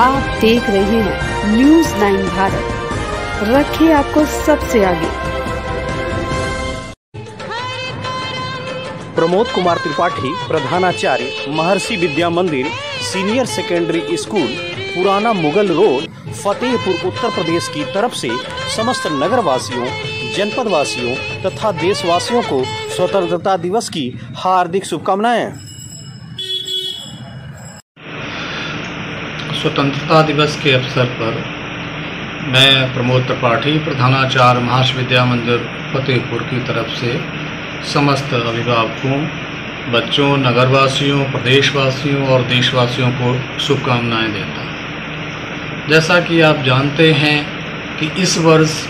आप देख रहे हैं न्यूज़ नाइन भारत। रखे आपको सबसे आगे। प्रमोद कुमार त्रिपाठी, प्रधानाचार्य, महर्षि विद्या मंदिर, सीनियर सेकेंडरी स्कूल, पुराना मुगल रोड, फतेहपुर, उत्तर प्रदेश की तरफ़ से समस्त नगर वासियों जनपद वासियों तथा देशवासियों को स्वतंत्रता दिवस की हार्दिक शुभकामनाएँ। स्वतंत्रता दिवस के अवसर पर मैं प्रमोद त्रिपाठी, प्रधानाचार्य महर्षि विद्या मंदिर, फतेहपुर की तरफ़ से समस्त अभिभावकों, बच्चों, नगरवासियों, प्रदेशवासियों और देशवासियों को शुभकामनाएँ देता हूँ। जैसा कि आप जानते हैं कि इस वर्ष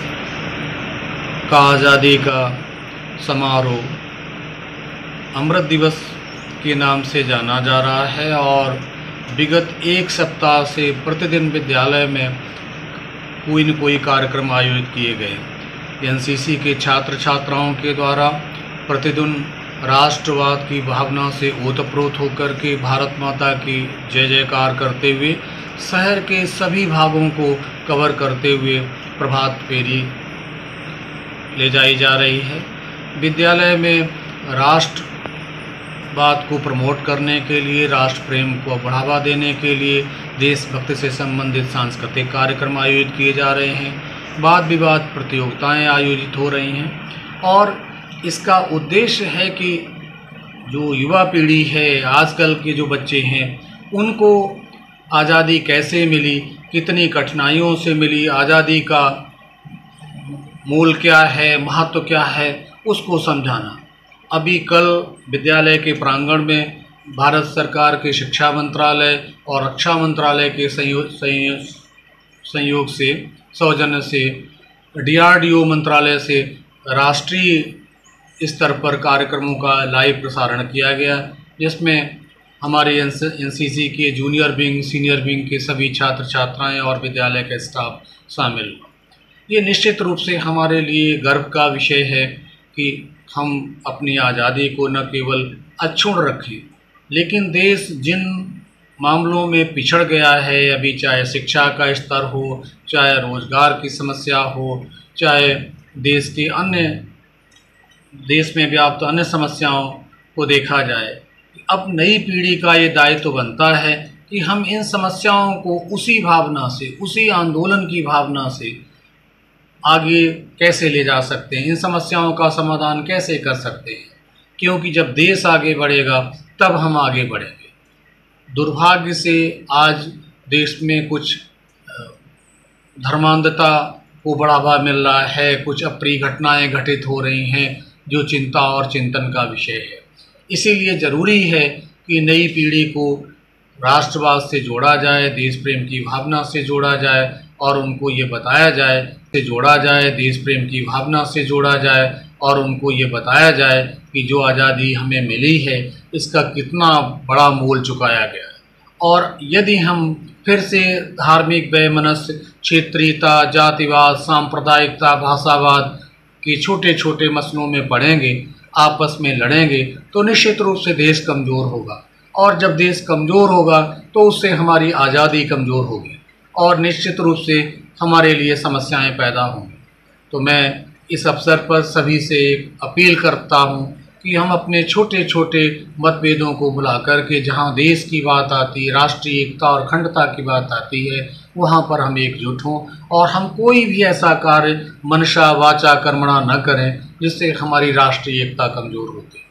का आज़ादी का समारोह अमृत दिवस के नाम से जाना जा रहा है और विगत एक सप्ताह से प्रतिदिन विद्यालय में कोई न कोई कार्यक्रम आयोजित किए गए। एनसीसी के छात्र छात्राओं के द्वारा प्रतिदिन राष्ट्रवाद की भावना से ओतप्रोत होकर के भारत माता की जय जयकार करते हुए, शहर के सभी भागों को कवर करते हुए प्रभात फेरी ले जाई जा रही है। विद्यालय में राष्ट्र बात को प्रमोट करने के लिए, राष्ट्र प्रेम को बढ़ावा देने के लिए देशभक्ति से संबंधित सांस्कृतिक कार्यक्रम आयोजित किए जा रहे हैं। वाद विवाद प्रतियोगिताएँ आयोजित हो रही हैं और इसका उद्देश्य है कि जो युवा पीढ़ी है, आजकल के जो बच्चे हैं, उनको आज़ादी कैसे मिली, कितनी कठिनाइयों से मिली, आज़ादी का मूल क्या है, महत्व क्या है, उसको समझाना। अभी कल विद्यालय के प्रांगण में भारत सरकार के शिक्षा मंत्रालय और रक्षा मंत्रालय के संयोग संयोग से, सौजन्य से, डीआरडीओ मंत्रालय से राष्ट्रीय स्तर पर कार्यक्रमों का लाइव प्रसारण किया गया, जिसमें हमारे एन के जूनियर विंग, सीनियर विंग के सभी छात्र छात्राएँ और विद्यालय का स्टाफ शामिल। ये निश्चित रूप से हमारे लिए गर्व का विषय है कि हम अपनी आज़ादी को न केवल अक्षुण रखें, लेकिन देश जिन मामलों में पिछड़ गया है, अभी चाहे शिक्षा का स्तर हो, चाहे रोज़गार की समस्या हो, चाहे देश की अन्य, देश में व्याप्त अन्य समस्याओं को देखा जाए, अब नई पीढ़ी का ये दायित्व तो बनता है कि हम इन समस्याओं को उसी भावना से, उसी आंदोलन की भावना से आगे कैसे ले जा सकते हैं? इन समस्याओं का समाधान कैसे कर सकते हैं? क्योंकि जब देश आगे बढ़ेगा, तब हम आगे बढ़ेंगे। दुर्भाग्य से आज देश में कुछ धर्मांधता को बढ़ावा मिल रहा है। कुछ अप्रिय घटनाएँ घटित हो रही हैं, जो चिंता और चिंतन का विषय है। इसीलिए ज़रूरी है कि नई पीढ़ी को राष्ट्रवाद से जोड़ा जाए देश प्रेम की भावना से जोड़ा जाए और उनको ये बताया जाए से जोड़ा जाए देश प्रेम की भावना से जोड़ा जाए और उनको ये बताया जाए कि जो आज़ादी हमें मिली है, इसका कितना बड़ा मोल चुकाया गया है। और यदि हम फिर से धार्मिक वैमनस्य, क्षेत्रीयता, जातिवाद, सांप्रदायिकता, भाषावाद के छोटे छोटे मसलों में पढ़ेंगे आपस में लड़ेंगे तो निश्चित रूप से देश कमज़ोर होगा। और जब देश कमज़ोर होगा तो उससे हमारी आज़ादी कमज़ोर होगी। और निश्चित रूप से हमारे लिए समस्याएँ पैदा होंगी तो मैं इस अवसर पर सभी से एक अपील करता हूँ कि हम अपने छोटे छोटे मतभेदों को भुला करके जहाँ देश की बात आती, राष्ट्रीय एकता और अखंडता की बात आती है, वहाँ पर हम एकजुट हों और हम कोई भी ऐसा कार्य मनशा वाचा, कर्मणा न करें जिससे हमारी राष्ट्रीय एकता कमज़ोर होती। है